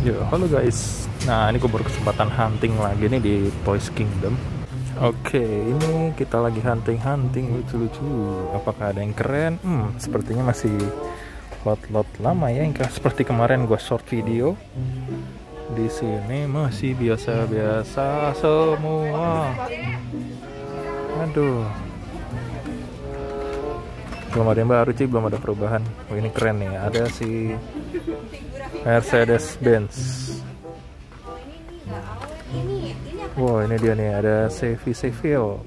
Yo, halo guys. Nah, ini gue berkesempatan hunting lagi nih di Toys Kingdom. Oke, ini kita lagi hunting-hunting lucu-lucu. Apakah ada yang keren? Hmm, sepertinya masih lot-lot lama ya. Yang seperti kemarin gue short video. Di sini masih biasa-biasa semua. Aduh. Belum ada yang baru sih, belum ada perubahan. Oh, ini keren nih. Ada si Mercedes Benz. Wow ini dia nih ada Chevy Cheville.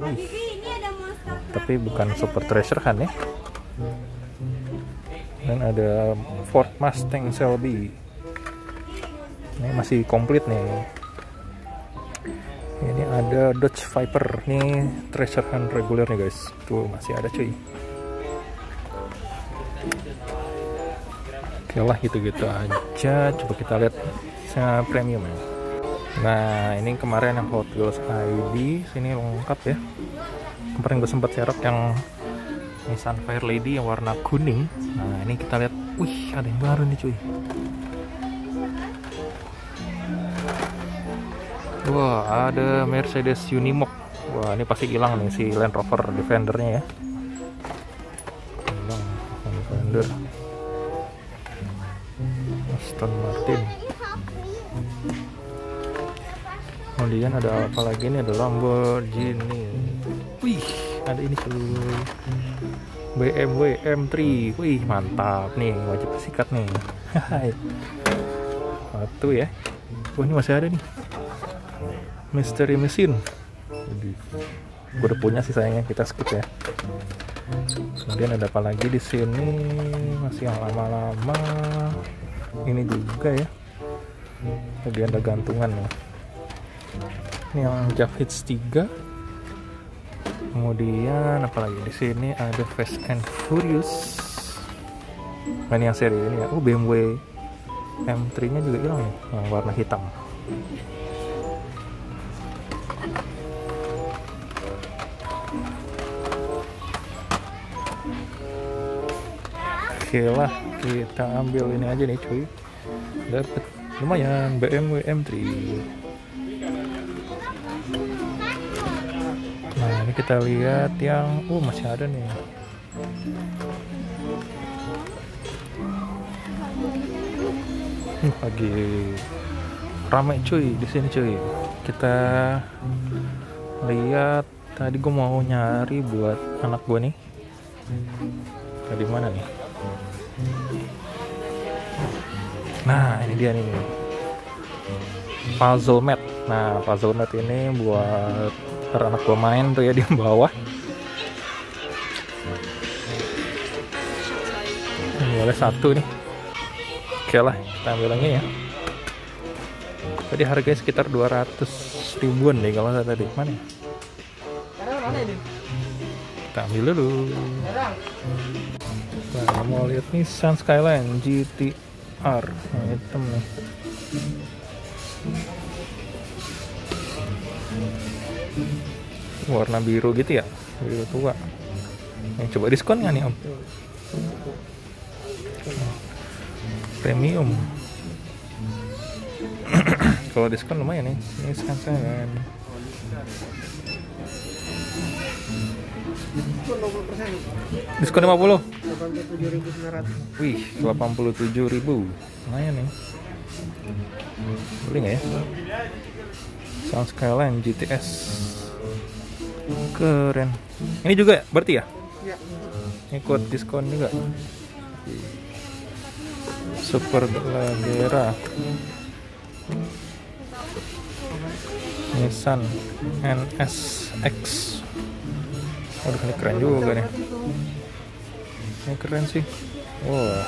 Tapi bukan Super Treasure kan ya? Dan ada Ford Mustang Shelby. Ini masih komplit nih. Ini ada Dodge Viper. Nih Treasure Hunt reguler nih guys. Tuh masih ada cuy. Oke lah gitu-gitu aja. Coba kita lihat saya premium ya. Nah ini kemarin yang Hot Wheels ID sini lengkap ya. Kemarin gue sempat serok yang Nissan Fire Lady yang warna kuning. Nah ini kita lihat, wih ada yang baru nih cuy. Wah ada Mercedes Unimog. Wah ini pasti hilang nih si Land Rover Defendernya ya. Hilang Defender. Aston Martin. Kemudian ada apa lagi ini ada Lamborghini. Wih ada ini tuh BMW M3 wih mantap nih. Wajib sikat nih. Satu ya. Oh ini masih ada nih. Mystery Machine. Gue udah punya sih sayangnya. Kita skip ya. Kemudian ada apa lagi di sini? Masih yang lama-lama ini juga ya. Tadi ada gantungan nih ini yang Jav Hits 3 kemudian apalagi di sini ada Fast and Furious. Nah, ini yang seri ini ya. Oh BMW M3 nya juga hilang ya. Yang warna hitam oke lah kita ambil ini aja nih cuy. Dapat lumayan BMW M3 nah ini kita lihat yang oh masih ada nih. Uh, lagi ramai cuy di sini cuy. Kita lihat tadi gue mau nyari buat anak gue nih. Tadi mana nih nah ini dia nih. Puzzle mat nah puzzle mat ini buat anak gue main tuh ya di bawah. Boleh satu nih. Oke lah kita ambil lagi ya. Tadi harganya sekitar 200 ribuan nih kalau saya tadi. Mana ya? kita ambil dulu nah mau lihat nih Sun Skyline GTR yang hitam nih. Warna biru gitu ya? Biru tua. Yang coba diskon nggak nih om? Premium. Kalau diskon lumayan nih ini sekarang diskon 50 wih 87 ribu. Lumayan nih boleh nggak ya? Sound Skyline GTS keren. Ini juga ya? Berarti ya? Ikut diskon juga? Super Lagera Nissan NSX Waduh ini keren juga nih Ini keren sih Wow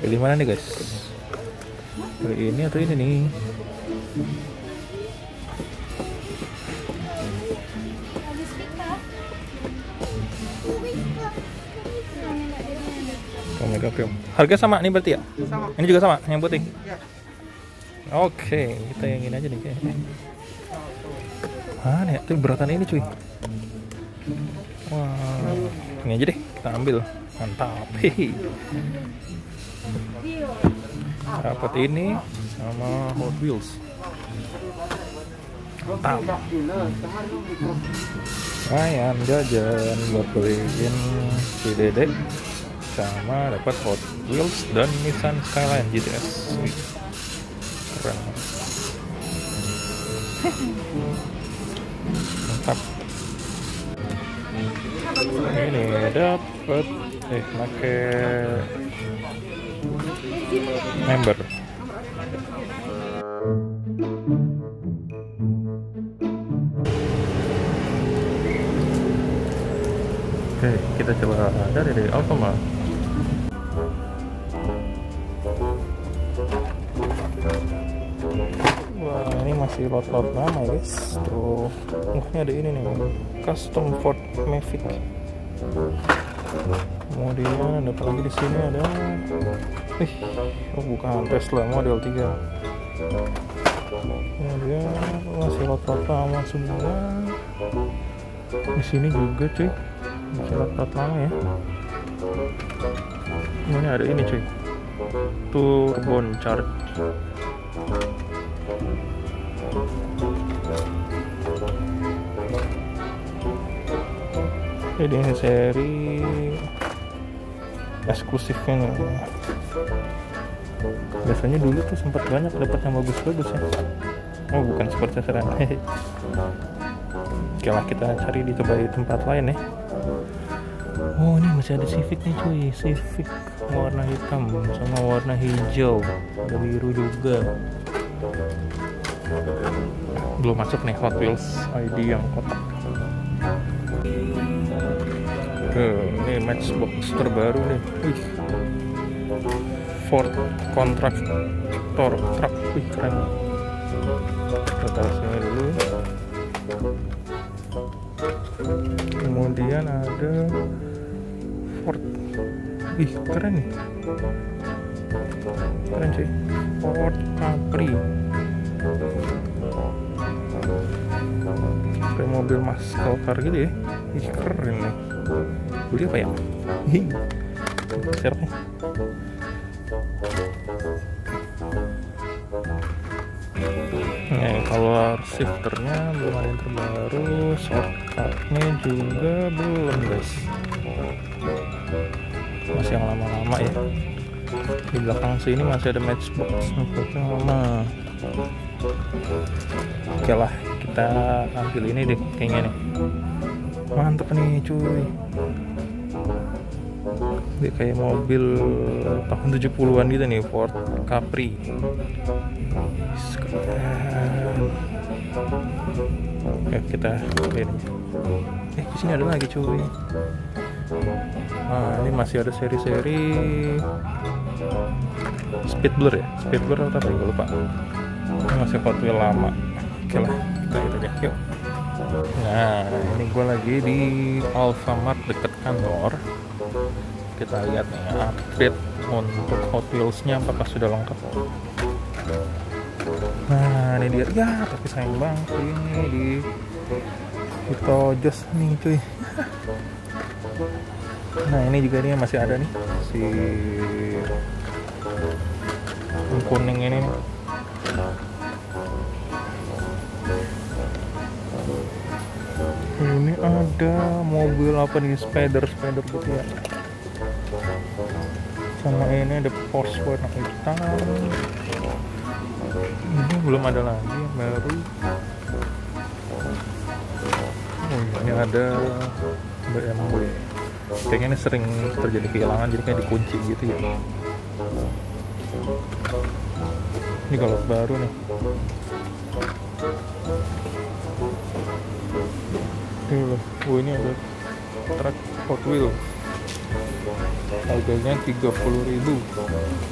Pilih mana nih guys Pilih ini atau ini nih Omega Premium. Harga sama nih berarti ya? Sama. Ini juga sama, yang putih. Ya. Oke, kita yang ini aja nih kayaknya. Mana ya? Tuh beratan ini cuy. Wah, ini aja deh, kita ambil. Mantap. Dapat ini sama Hot Wheels. Mantap. Lumayan jajan buat beliin si dedek. Sama dapat Hot Wheels dan Nissan Skyline GTS keren. Mantap ini dapat eh pakai member Oke, kita coba dari dari Alfamart. Masih lot-lot lama guys. Tuh, ini ada ini nih, custom Ford Mavic. Kemudian ada lagi di sini ada, ih, oh bukan Tesla Model 3. Kemudian masih lot-lot lama semua. Di sini juga cuy, masih lot-lot lama ya. Ini ada ini cuy, Turbon Charge. Jadi ini seri eksklusifnya nih. Biasanya dulu tuh sempat banyak dapat yang bagus-bagus ya. Oh bukan seperti sekarang. Oke lah kita cari di coba di tempat lain ya. Oh ini masih ada Civic nih cuy, Civic warna hitam sama warna hijau, ada biru juga. Belum masuk nih Hot Wheels ID yang kotak. Ini matchbox terbaru nih. Wih. Ford Contractor Truck. Wih, keren. Kita taruh sini dulu. Kemudian ada Ford. Wih, keren nih. Keren sih. Ford Capri. Mobil muscle car gitu ya. Ih, keren nih beli apa ya hi serapnya Nah, kalau shifternya belum ada yang terbaru, shortcutnya juga belum guys. Masih yang lama-lama ya. Di belakang sini masih ada matchbox, matchboxnya lama. Oke lah, kita ambil ini deh kayaknya nih. Mantep nih cuy. Dia kayak mobil tahun 70-an gitu nih Ford Capri. Oke kita lihat eh di sini ada lagi cuy. Nah ini masih ada seri-seri Speed Blur ya? Speed Blur atau apa ya lupa masih Hot Wheel lama oke lah kita lihat aja yuk Nah, ini gue lagi di Alfamart deket kantor. Kita lihat nih upgrade untuk Hot Wheels-nya apakah sudah lengkap. Nah, ini dia. Ya, tapi sayang banget ini di di tojos nih cuy. Nah, ini juga nih masih ada nih si kuning ini nih. Ada mobil apa nih spider spider gitu ya. Sama ini ada Porsche warna hitam. Ini belum ada lagi yang baru. Oh ini ada BMW kayaknya ini sering terjadi kehilangan jadi kayak dikunci gitu ya. Ini kalau baru nih oh ini ada truk Hot Wheel harganya 30.000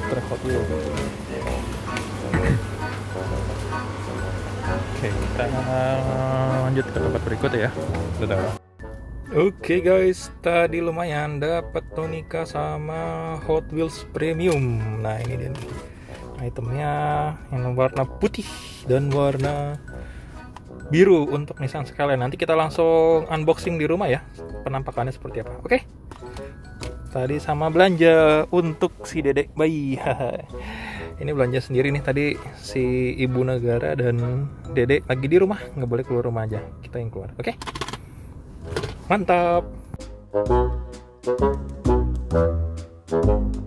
truk Hot Wheel oke kita lanjut ke tempat berikut ya Dadah. Oke okay guys, tadi lumayan dapat Tonika sama Hot Wheels Premium. Nah ini dia nih. itemnya yang warna putih dan warna biru untuk Nissan Skyline. Nanti kita langsung unboxing di rumah ya. Penampakannya seperti apa. Oke. Tadi sama belanja untuk si Dedek bayi. Ini belanja sendiri nih tadi si Ibu Negara dan Dedek lagi di rumah, nggak boleh keluar rumah aja. Kita yang keluar. Oke. Mantap. Thank you.